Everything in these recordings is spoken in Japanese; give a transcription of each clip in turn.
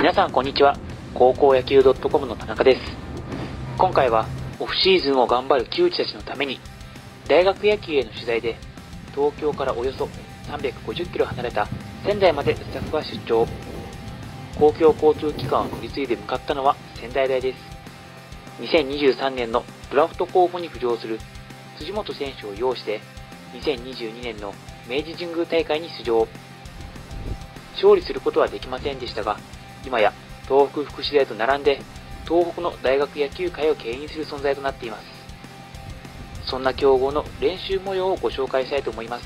皆さんこんにちは。高校野球 .com の田中です。今回はオフシーズンを頑張る球児たちのために大学野球への取材で東京からおよそ350キロ離れた仙台までスタッフが出張。公共交通機関を乗り継いで向かったのは仙台大です。2023年のドラフト候補に浮上する辻本選手を擁して2022年の明治神宮大会に出場。勝利することはできませんでしたが今や東北福祉大と並んで東北の大学野球界を牽引する存在となっています。そんな強豪の練習模様をご紹介したいと思います。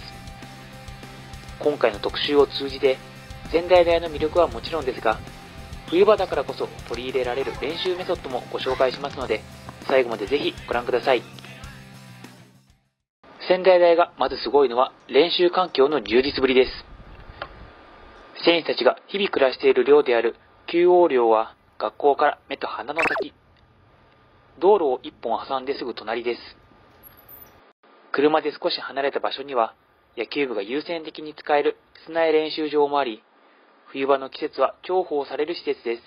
今回の特集を通じて仙台大の魅力はもちろんですが冬場だからこそ取り入れられる練習メソッドもご紹介しますので最後までぜひご覧ください。仙台大がまずすごいのは練習環境の充実ぶりです。選手たちが日々暮らしている寮である旧王寮は学校から目と鼻の先道路を一本挟んですぐ隣です。車で少し離れた場所には野球部が優先的に使える室内練習場もあり冬場の季節は重宝される施設です。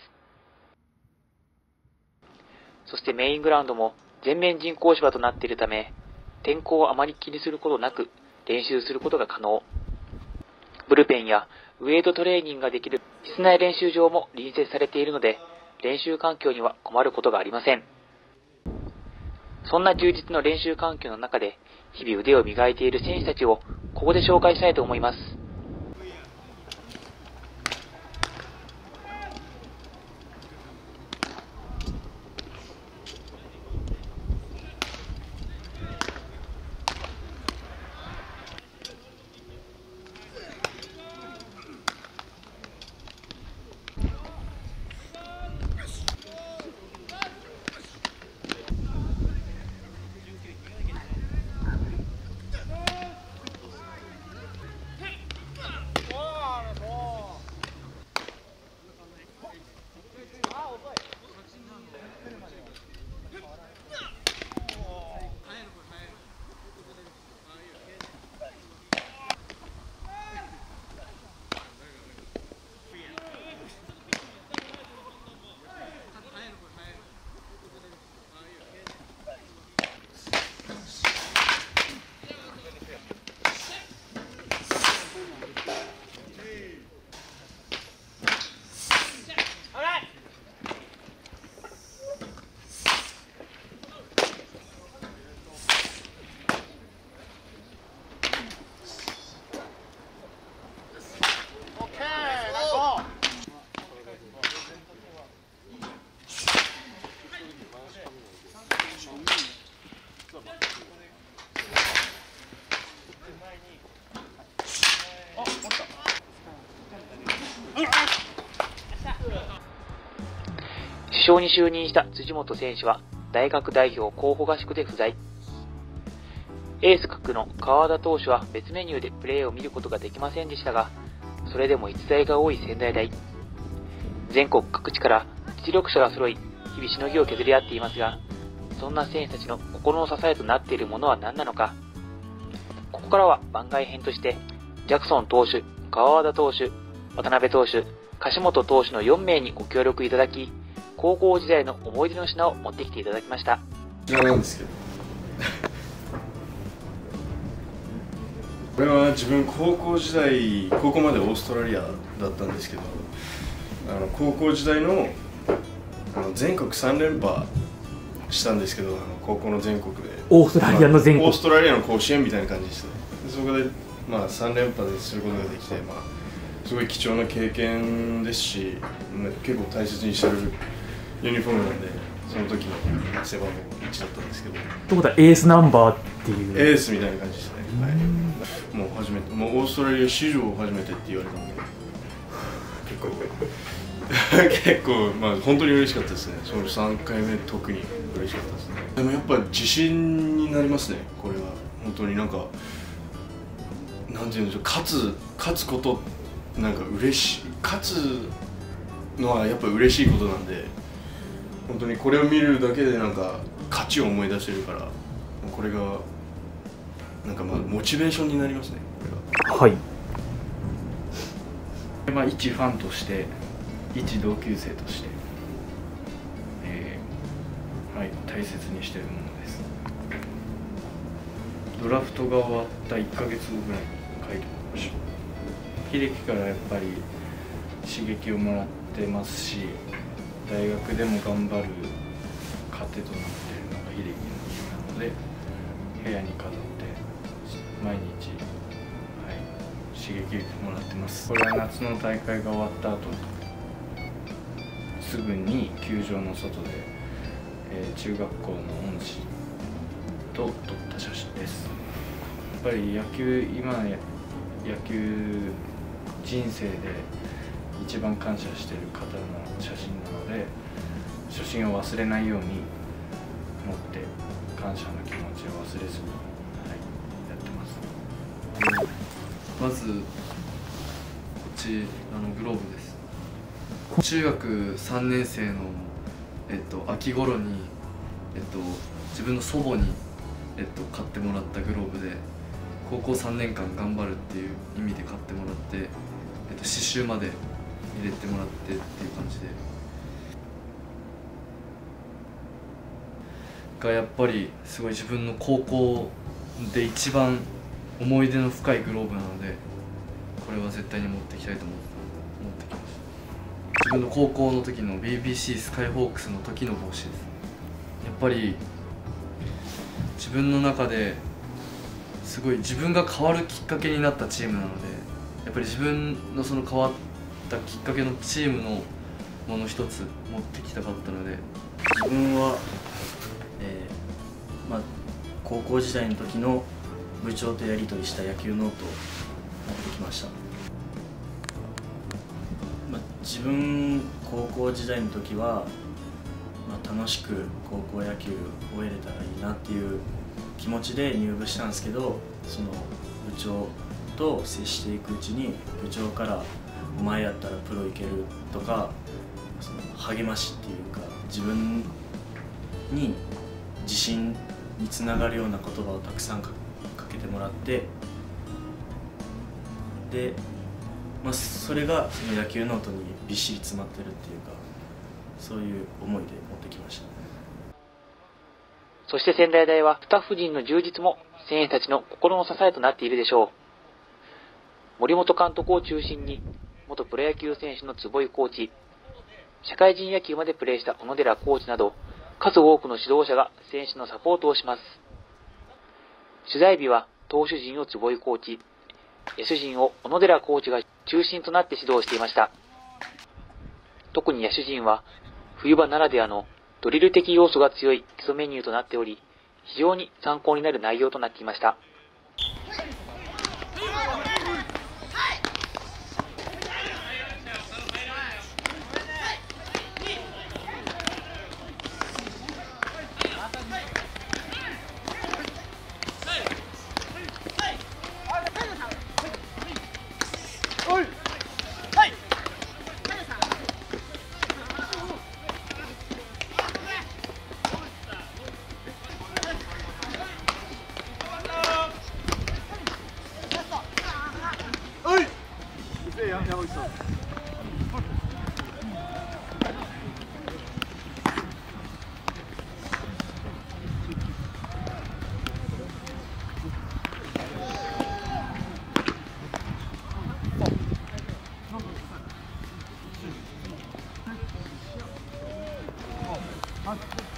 そしてメイングラウンドも全面人工芝となっているため天候をあまり気にすることなく練習することが可能。ブルペンやウェイトトレーニングができる室内練習場も隣接されているので、練習環境には困ることがありません。そんな充実の練習環境の中で、日々腕を磨いている選手たちをここで紹介したいと思います。相に就任した辻本選手は大学代表候補合宿で不在。エース格の川田投手は別メニューでプレーを見ることができませんでしたが、それでも逸材が多い仙台大。全国各地から実力者が揃い、日々しのぎを削り合っていますが、そんな選手たちの心の支えとなっているものは何なのか。ここからは番外編として、ジャクソン投手、川和田投手、渡辺投手、樫本投手の4名にご協力いただき、高校時代の思い出の品を持ってきていただきました。知らないんですけど。これは自分高校時代高校までオーストラリアだったんですけどあの高校時代のあの全国3連覇したんですけどあの高校の全国で。オーストラリアの全国、まあ、オーストラリアの甲子園みたいな感じで。したそこで、まあ、3連覇ですることができて、まあ、すごい貴重な経験ですし結構大切にしてるユニフォームなんでその時の背番号1だったんですけど。ってことはエースナンバーっていう。エースみたいな感じですね、はい、もう初めてもうオーストラリア史上初めてって言われたので。結構結構まあ本当に嬉しかったですね。その3回目特に嬉しかったですね。でもやっぱ自信になりますねこれは。本当になんかなんて言うんでしょう勝つ勝つことなんか嬉しい勝つのはやっぱ嬉しいことなんで本当にこれを見るだけでなんか勝ちを思い出せるからこれがなんかまあモチベーションになりますねこれははい。まあ、一ファンとして一同級生として、えー、はい大切にしているものです。ドラフトが終わった1ヶ月後ぐらいに書いてました。秀樹からやっぱり刺激をもらってますし大学でも頑張る糧となっているのが秀樹の家なので部屋に飾って毎日、はい、刺激をもらってます。これは夏の大会が終わった後すぐに球場の外で、えー、中学校の恩師と撮った写真です。やっぱり野球今野球人生で一番感謝してる方の写真なので初心を忘れないように持って感謝の気持ちを忘れずに、はい、やってます。まずこっちあのグローブです。中学3年生の、えっと、秋頃に、えっと、自分の祖母に、えっと、買ってもらったグローブで高校3年間頑張るっていう意味で買ってもらって、えっと、刺繍まで入れてもらってっていう感じで。がやっぱりすごい自分の高校で一番思い出の深いグローブなのでこれは絶対に持っていきたいと思ってきました自分の高校の時の BBC スカイホークスの時の帽子です。やっぱり自分の中ですごい自分が変わるきっかけになったチームなのでやっぱり自分のその変わったたきっかけのチームのもの一つ持ってきたかったので自分は、えーまあ、高校時代の時の部長とやり取りした野球ノートを持ってきました、ま、自分高校時代の時は、ま、楽しく高校野球を終えれたらいいなっていう気持ちで入部したんですけどその部長と接していくうちに部長から「お前やったらプロいける」とかその励ましっていうか自分に自信につながるような言葉をたくさんかけてもらってで、まあ、それがその野球ノートにびっしり詰まってるっていうかそういう思いで持ってきました。そして仙台大はスタッフ陣の充実も選手たちの心の支えとなっているでしょう。森本監督を中心に元プロ野球選手の坪井コーチ社会人野球までプレーした小野寺コーチなど数多くの指導者が選手のサポートをします取材日は投手陣を坪井コーチ、野手陣を小野寺コーチが中心となって指導していました。特に野手陣は冬場ならではのドリル的要素が強い基礎メニューとなっており、非常に参考になる内容となっていました。美味しそうあっ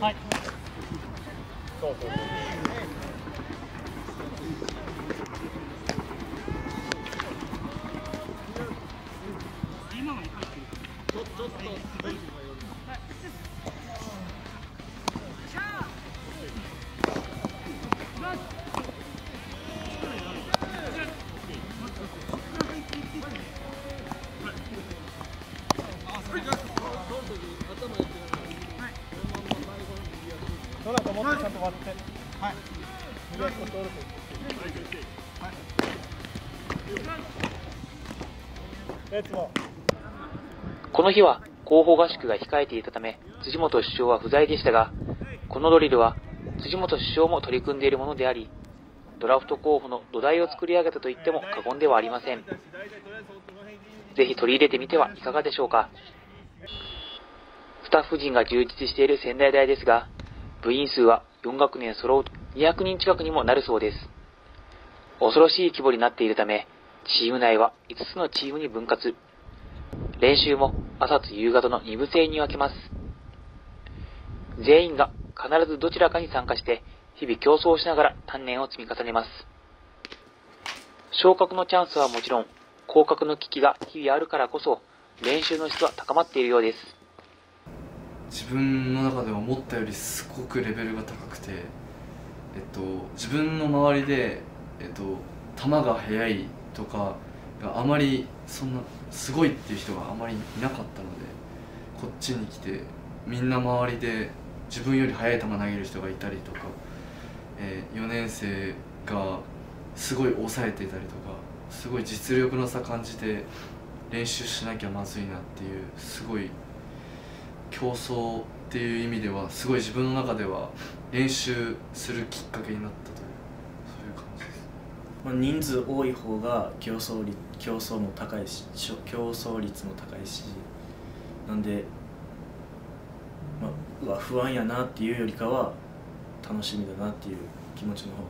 はい。そうそうそう持って。ちゃんと割ってはい。この日は広報合宿が控えてい。たため、辻元首相は不在でしたが、このドリルは辻元首相も取り組んでい。るものであり、ドラフト候補の土台を作り上げたと言っても過言ではありません。ぜひ取り入れてみてはい。かがでしょうか。スタッフ陣が充実してい。る仙台大ですが、部員数は4学年揃うと200人近くにもなるそうです。恐ろしい規模になっているため、チーム内は5つのチームに分割。練習も朝と夕方の2部制に分けます。全員が必ずどちらかに参加して、日々競争しながら鍛錬を積み重ねます。昇格のチャンスはもちろん、降格の危機が日々あるからこそ、練習の質は高まっているようです。自分の中で思ったよりすごくレベルが高くて、えっと、自分の周りで、えっと、球が速いとかがあまりそんなすごいっていう人があまりいなかったのでこっちに来てみんな周りで自分より速い球投げる人がいたりとか、えー、4年生がすごい抑えていたりとかすごい実力の差感じて練習しなきゃまずいなっていうすごい競争っていう意味ではすごい自分の中では練習するきっかけになったというそういう感じです。まあ、人数多い方が競争率競争も高いし競争率も高いしなんで、まあ、うわ不安やなっていうよりかは楽しみだなっていう気持ちの方が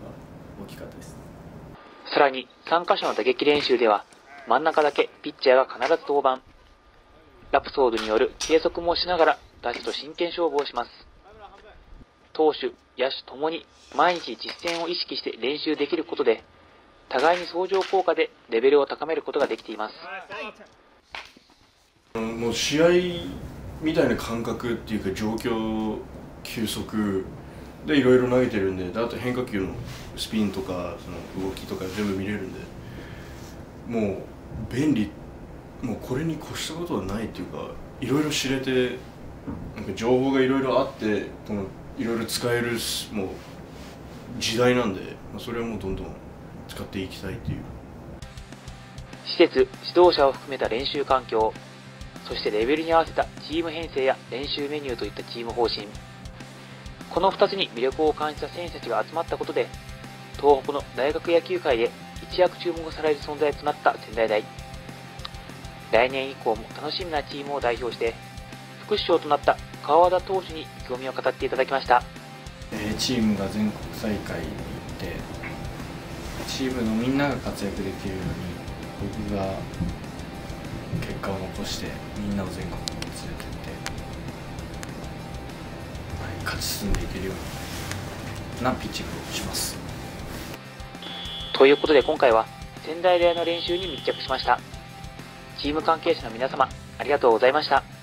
大きかったですさらに参加者の打撃練習では真ん中だけピッチャーが必ず登板ラプソードによる計測もしながら打者と真剣勝負をします。投手野手ともに毎日実践を意識して練習できることで互いに相乗効果でレベルを高めることができています。もう試合みたいな感覚っていうか状況球速でいろいろ投げてるんであと変化球のスピンとかその動きとか全部見れるんでもう便利もうこれに越したことはないっていうかいろいろ知れてなんか情報がいろいろあってこのいろいろ使えるもう時代なんで、まあ、それはもうどんどん使っていきたいという。施設指導者を含めた練習環境そしてレベルに合わせたチーム編成や練習メニューといったチーム方針。この2つに魅力を感じた選手たちが集まったことで東北の大学野球界で一躍注目される存在となった仙台大。来年以降も楽しみなチームを代表して副首相となった川田投手に興味を語っていただきました、えチームが全国大会に行ってチームのみんなが活躍できるように僕が結果を残してみんなを全国に連れてって、はい、勝ち進んでいけるようなピッチングをします。ということで今回は仙台大の練習に密着しました。チーム関係者の皆様、ありがとうございました。